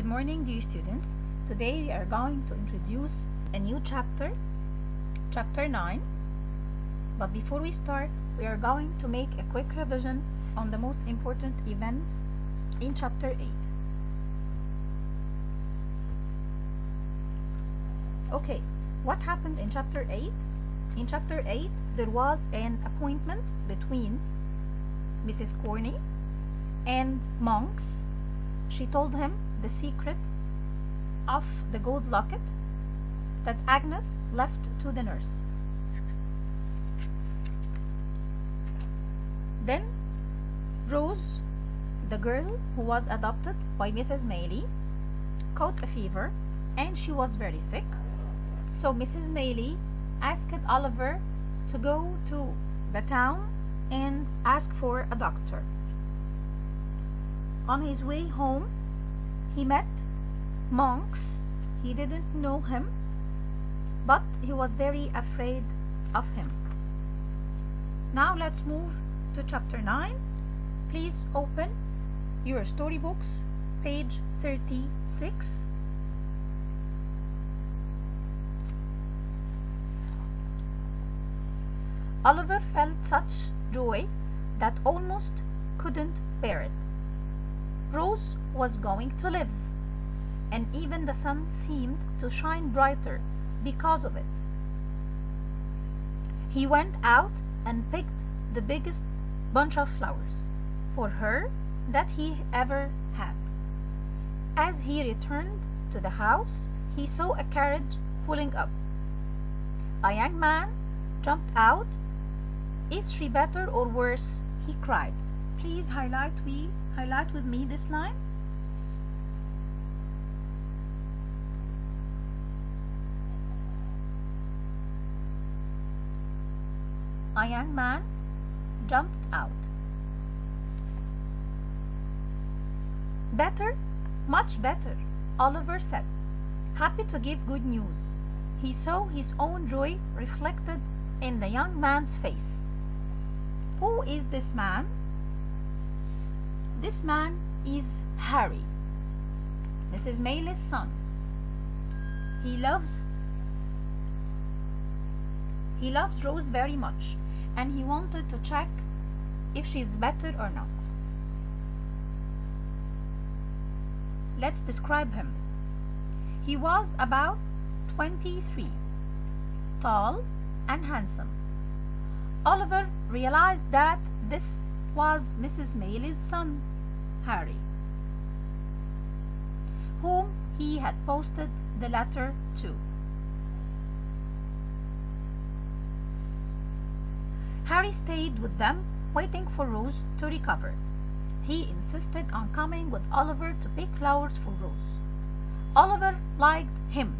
Good morning, dear students. Today we are going to introduce a new chapter, chapter 9. But before we start, we are going to make a quick revision on the most important events in chapter 8. Okay, what happened in chapter 8? In chapter 8, there was an appointment between Mrs. Corney and Monks. She told him the secret of the gold locket that Agnes left to the nurse. Then Rose, the girl who was adopted by Mrs. Maylie, caught a fever and she was very sick. So Mrs. Maylie asked Oliver to go to the town and ask for a doctor. On his way home, he met Monks. He didn't know him, but he was very afraid of him. Now let's move to chapter 9. Please open your storybooks, page 36. Oliver felt such joy that almost couldn't bear it. Rose was going to live, and even the sun seemed to shine brighter because of it. He went out and picked the biggest bunch of flowers for her that he ever had. As he returned to the house, he saw a carriage pulling up. A young man jumped out. Is she better or worse? he cried. Please highlight we highlight with me this line. A young man jumped out. Better, much better, Oliver said, happy to give good news. He saw his own joy reflected in the young man's face. Who is this man? This man is Harry, Mrs. Maylie's son. He loves he loves Rose very much and he wanted to check if she's better or not. Let's describe him. He was about 23, tall and handsome. Oliver realized that this was Mrs. Maylie's son, Harry, whom he had posted the letter to. Harry stayed with them, waiting for Rose to recover. He insisted on coming with Oliver to pick flowers for Rose. Oliver liked him,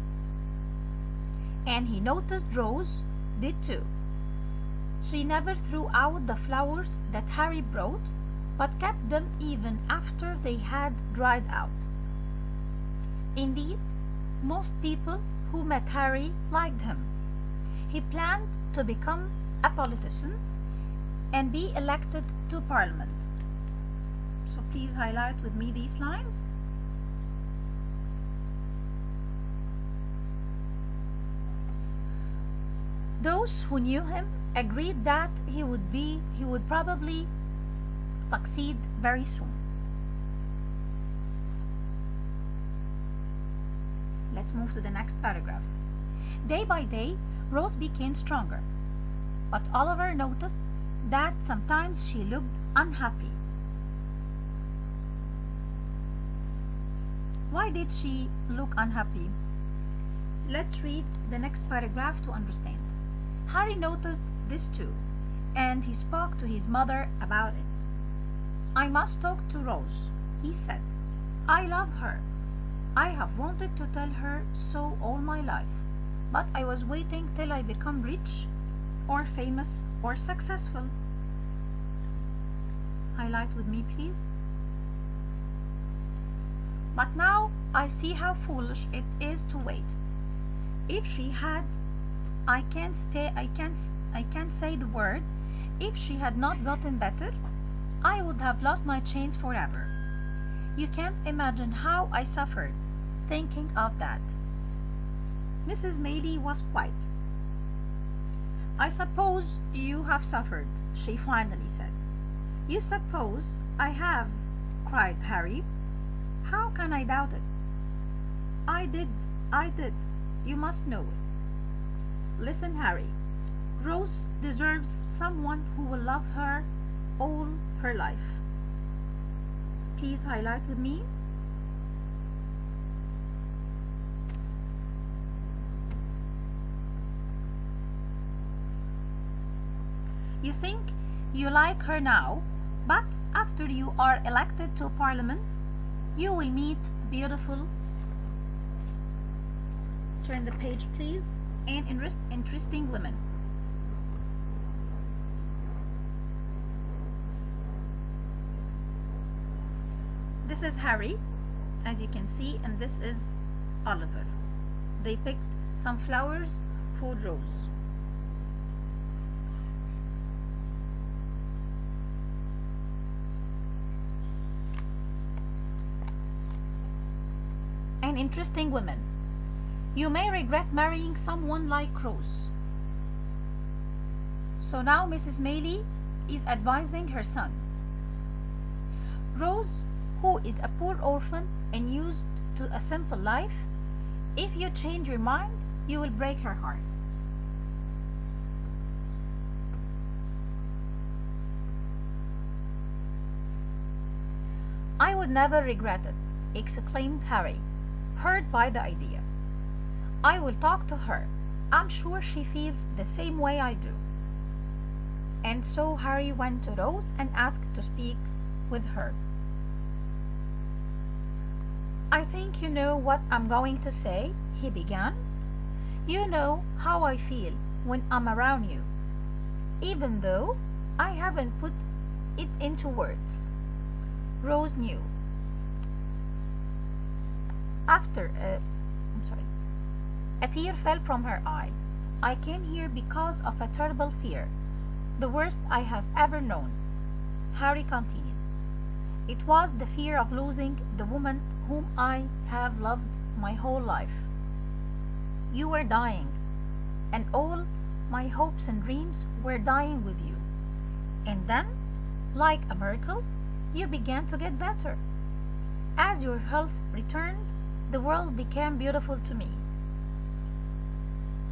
and he noticed Rose did too. She never threw out the flowers that Harry brought, but kept them even after they had dried out. Indeed, most people who met Harry liked him. He planned to become a politician and be elected to parliament. So please highlight with me these lines. Those who knew him agreed that he would be he would probably succeed very soon. Let's move to the next paragraph. Day by day, Rose became stronger, but Oliver noticed that sometimes she looked unhappy. Why did she look unhappy? Let's read the next paragraph to understand. Harry noticed this too, and he spoke to his mother about it. I must talk to Rose, he said. I love her. I have wanted to tell her so all my life, but I was waiting till I become rich or famous or successful. Highlight with me, please. But now I see how foolish it is to wait. If she had, I can't stay, I can't, I can't say the word. If she had not gotten better, I would have lost my chance forever. You can't imagine how I suffered thinking of that. Mrs. Maylie was quiet. I suppose you have suffered, she finally said. You suppose I have, cried Harry. How can I doubt it? I did, I did. You must know it. Listen, Harry. Rose deserves someone who will love her all her life. Please highlight with me. You think you like her now, but after you are elected to parliament, you will meet beautiful. Turn the page, please. And interest, interesting women. This is Harry, as you can see, and this is Oliver. They picked some flowers for Rose. an interesting woman You may regret marrying someone like Rose. So now Mrs. Maylie is advising her son. Rose, who is a poor orphan and used to a simple life, if you change your mind, you will break her heart. I would never regret it, exclaimed Harry, hurt by the idea. I will talk to her. I'm sure she feels the same way I do. And so Harry went to Rose and asked to speak with her. I think you know what I'm going to say, he began. You know how I feel when I'm around you, even though I haven't put it into words. Rose knew. After a, I'm sorry, a tear fell from her eye. I came here because of a terrible fear, the worst I have ever known. Harry continued. It was the fear of losing the woman whom I have loved my whole life. You were dying, and all my hopes and dreams were dying with you. And then, like a miracle, you began to get better. As your health returned, the world became beautiful to me.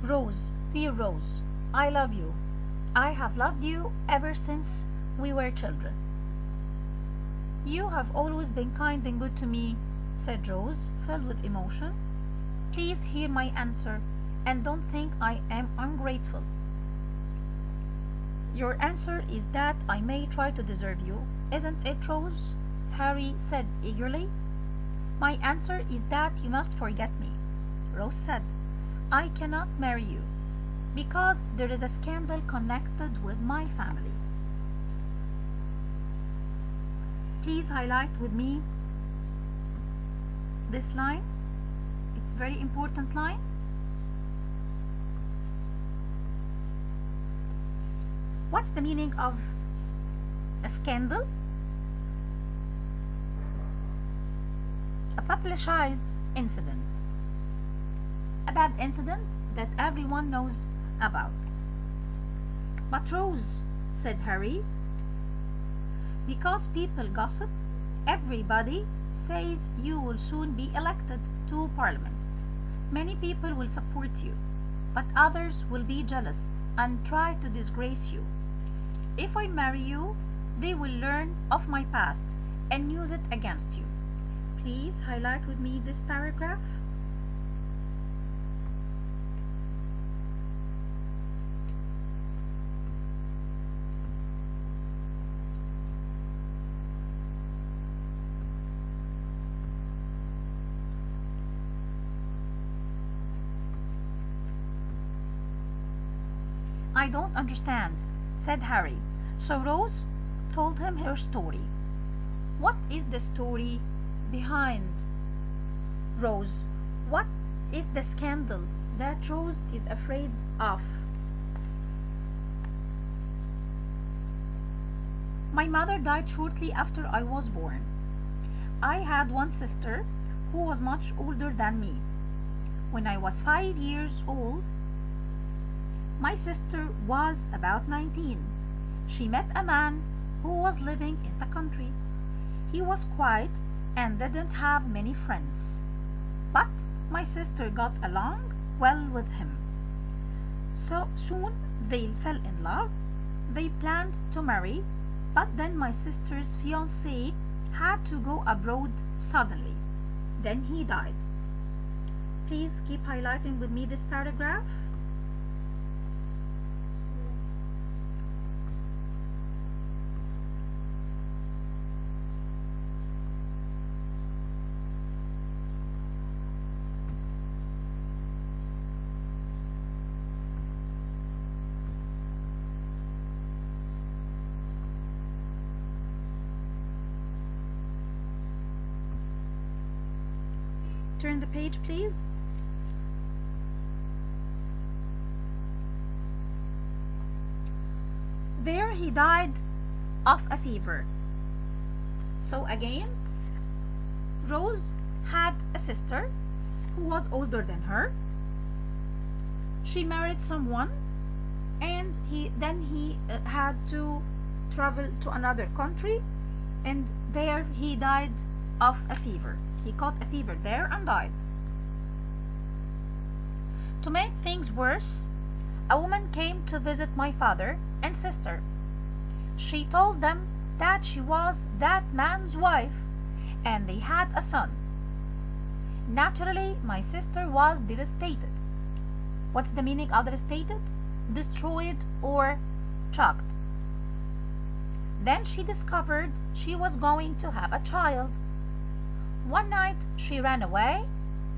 Rose, dear Rose, I love you. I have loved you ever since we were children. You have always been kind and good to me, said Rose, filled with emotion. Please hear my answer and don't think I am ungrateful. Your answer is that I may try to deserve you, isn't it, Rose? Harry said eagerly. My answer is that you must forget me. Rose said, I cannot marry you because there is a scandal connected with my family. Please highlight with me this line. It's very important line. What's the meaning of a scandal? A publicized incident. A bad incident that everyone knows about. But Rose, said Harry, because people gossip, everybody says you will soon be elected to parliament. Many people will support you, but others will be jealous and try to disgrace you. If I marry you, they will learn of my past and use it against you. Please highlight with me this paragraph. I don't understand, said Harry. So Rose told him her story. What is the story behind Rose? What is the scandal that Rose is afraid of? My mother died shortly after I was born. I had one sister who was much older than me. When I was five years old, my sister was about 19. She met a man who was living in the country. He was quiet and didn't have many friends. But my sister got along well with him. So soon they fell in love. They planned to marry, but then my sister's fiance had to go abroad suddenly. Then he died. Please keep highlighting with me this paragraph. Turn the page, please. There he died of a fever. So again, Rose had a sister who was older than her. She married someone and he then he uh, had to travel to another country and there he died of a fever. He caught a fever there and died. To make things worse, a woman came to visit my father and sister. She told them that she was that man's wife and they had a son. Naturally, my sister was devastated. What's the meaning of devastated? Destroyed or shocked. Then she discovered she was going to have a child. One night she ran away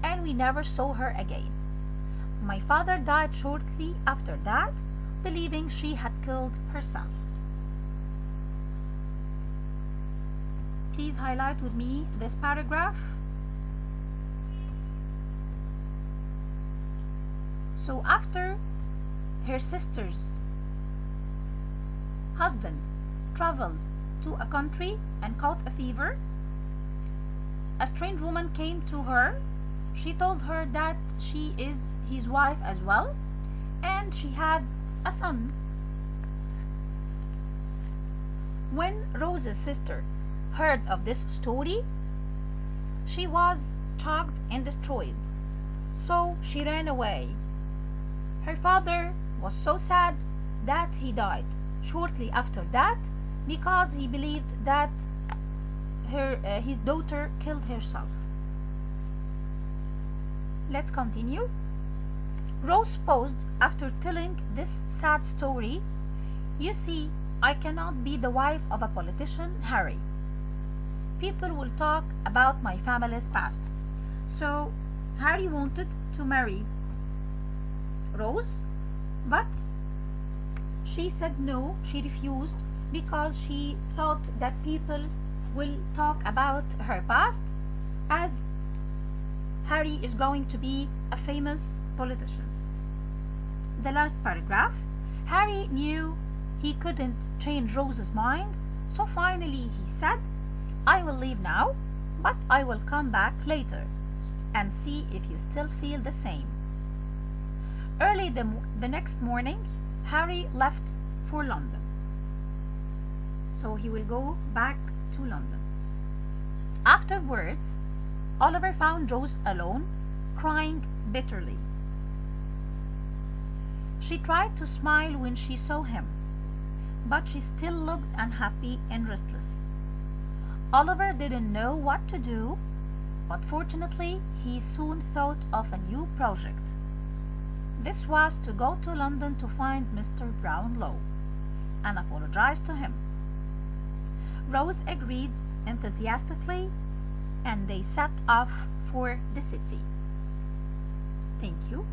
and we never saw her again. My father died shortly after that, believing she had killed herself. Please highlight with me this paragraph. So after her sister's husband traveled to a country and caught a fever, a strange woman came to her. She told her that she is his wife as well and she had a son. When Rose's sister heard of this story, she was shocked and destroyed. So she ran away. Her father was so sad that he died shortly after that because he believed that her uh, his daughter killed herself. Let's continue. Rose paused after telling this sad story. You see, I cannot be the wife of a politician, Harry. People will talk about my family's past. So, Harry wanted to marry Rose, but she said no, she refused because she thought that people will talk about her past as Harry is going to be a famous politician. The last paragraph Harry knew he couldn't change Rose's mind, so finally he said, I will leave now, but I will come back later and see if you still feel the same. Early the, the next morning, Harry left for London. So he will go back to London. Afterwards, Oliver found Rose alone, crying bitterly. She tried to smile when she saw him, but she still looked unhappy and restless. Oliver didn't know what to do, but fortunately he soon thought of a new project. This was to go to London to find Mr. Brownlow and apologize to him. Rose agreed enthusiastically and they set off for the city. Thank you.